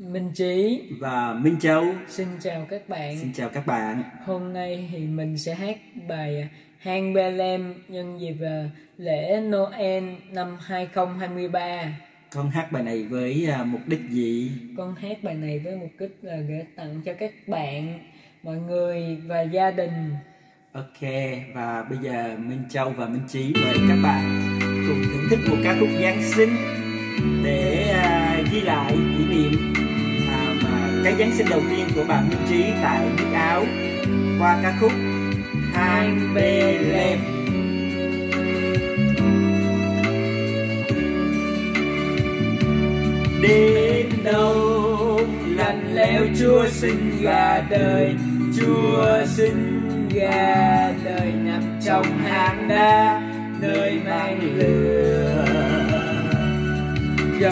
Minh Trí và Minh Châu. Xin chào các bạn. Xin chào các bạn. Hôm nay thì mình sẽ hát bài Hang Belem nhân dịp ờ, lễ Noel năm 2023. Con hát bài này với uh, mục đích gì? Con hát bài này với mục đích là gửi tặng cho các bạn, mọi người và gia đình. Ok, và bây giờ Minh Châu và Minh Trí mời các bạn cùng thưởng thức một ca khúc Giáng sinh để uh, ghi lại kỷ niệm cái Giáng sinh đầu tiên của bạn Minh Trí tại nước Áo. Qua ca khúc Hang Belem. Đến đâu lạnh lẽo, Chúa sinh ra đời. Chúa sinh ra đời nằm trong hang đá, nơi mang lửa.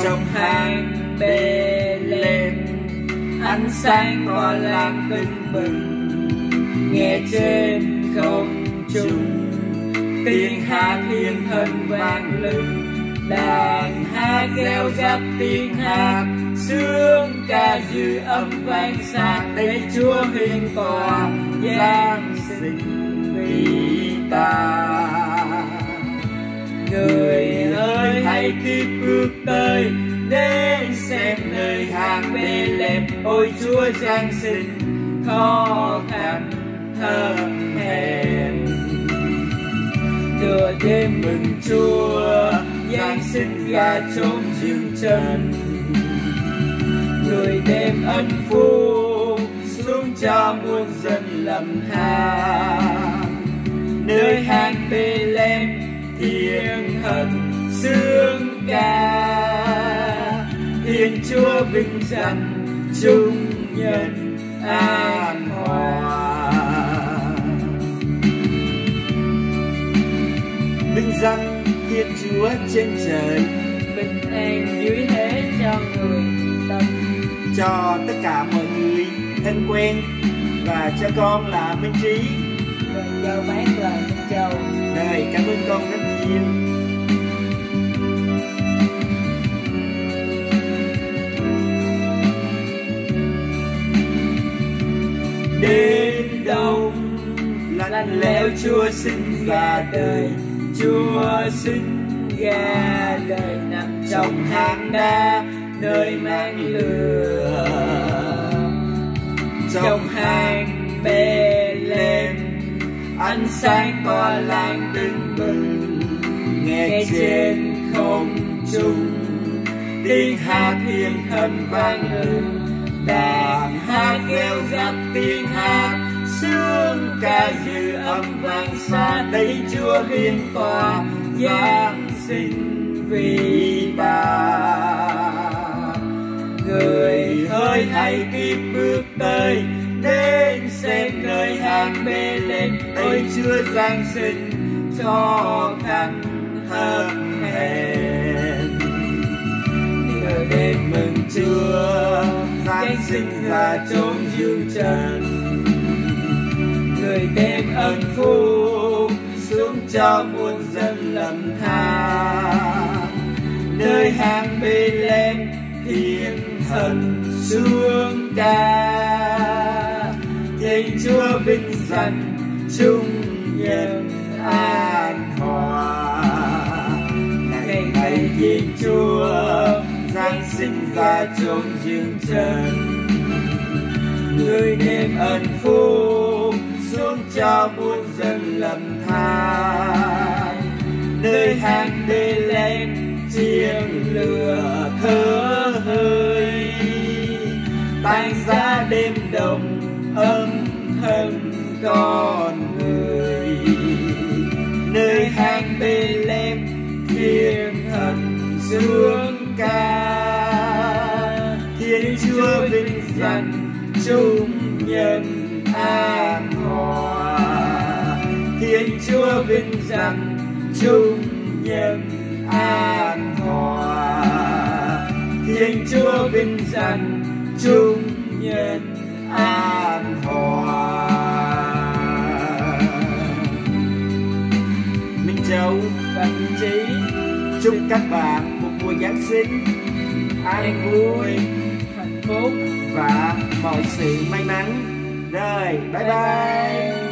Trong hang bê lên ánh sáng tỏa lan tưng bừng, nghe trên không trung. Tiếng hát thiên thần vang lừng đàn hát reo rắt tiếng hát. Sướng ca dư âm vang xa để chúa hiền tòa, giáng sinh vì ta người ơi, hãy tiếp bước tới để xem nơi hàng bê lem ôi chúa giáng sinh khó khăn thơm hèn. Nửa đêm mừng chúa, giáng sinh ra chốn dương trần. Người đêm ân phúc xuống cho muôn dân lầm than. Nơi hang bê lem thiêng thần sướng ca. Thiên chúa vinh danh chung nhân an hòa. Vinh danh thiên chúa trên trời. Bình an dưới thế cho người tâm. Cho tất cả mọi người thân quen và cho con là Minh Trí. Và cho bác là Châu Rồi, cảm ơn con rất nhiều. Đến đông lạnh lẽo Chúa sinh ra đời. Chúa sinh ra đời. Nằm trong hang đá nơi mang lửa. Trong hang bê lên ánh sáng tỏa lan tưng bừng nghe trên không trung. Tiếng hát thiên thần vang lừng đàn hát reo rắt tiếng hát. Sướng ca dư âm vang xa đây chúa hiền tòa giáng sinh vì ta người ơi hãy kịp bước tới nơi mê bê lên ơi chúa giáng sinh cho khăn hâm hèn nửa đêm mừng chúa giáng sinh ra chốn dương trần. Người đem ân phúc xuống cho muôn dân lầm than nơi hàng bê lên, thiên thần xuống cao. Thiên Chúa vinh danh, chung nhân an hòa. Ngày ngày Thiên Chúa Giáng sinh ra chốn dương trần. Người đem ơn phúc xuống cho muôn dân lầm than. Nơi hàng đê lên chiếng lửa thơ hơi. Tan ra đêm con người. Nơi hang bê lem thiên thần dương ca. Thiên chúa vinh danh chung nhân an hòa. Thiên chúa vinh danh chung nhân an hòa. Thiên chúa vinh danh chung nhân an anh Trí chúc các bạn một mùa Giáng sinh an vui hạnh phúc và mọi sự may mắn rồi bye bye, bye, bye.